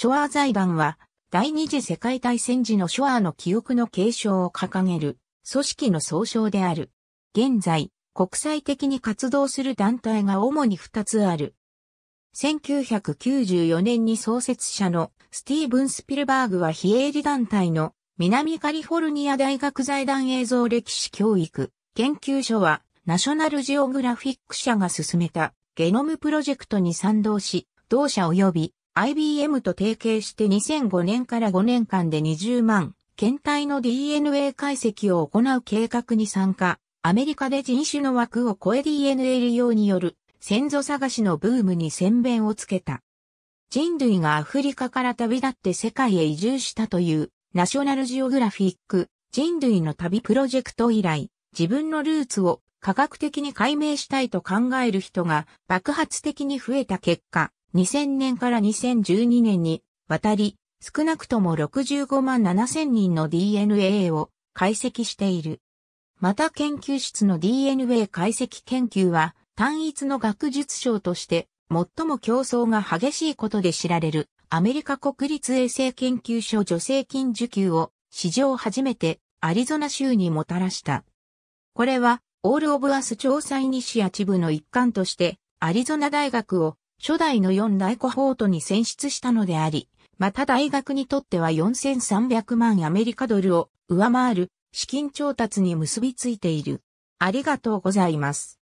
ショアー財団は、第二次世界大戦時のショアーの記憶の継承を掲げる組織の総称である。現在、国際的に活動する団体が主に2つある。1994年に創設者のスティーブン・スピルバーグは非営利団体の南カリフォルニア大学財団映像歴史教育研究所はナショナルジオグラフィック社が進めたゲノムプロジェクトに賛同し、同社及び IBM と提携して2005年から5年間で20万検体の DNA 解析を行う計画に参加。アメリカで人種の枠を超え DNA 利用による先祖探しのブームに先弁をつけた。人類がアフリカから旅立って世界へ移住したというナショナルジオグラフィック人類の旅プロジェクト以来、自分のルーツを科学的に解明したいと考える人が爆発的に増えた結果、2000年から2012年に渡り、少なくとも65万7千人の DNA を解析している。また研究室の DNA 解析研究は単一の学術賞として最も競争が激しいことで知られるアメリカ国立衛生研究所助成金受給を史上初めてアリゾナ州にもたらした。これはオールオブアス調査イニシアチブの一環としてアリゾナ大学を初代の四大コホートに選出したのであり、また大学にとっては4300万アメリカドルを上回る資金調達に結びついている。ありがとうございます。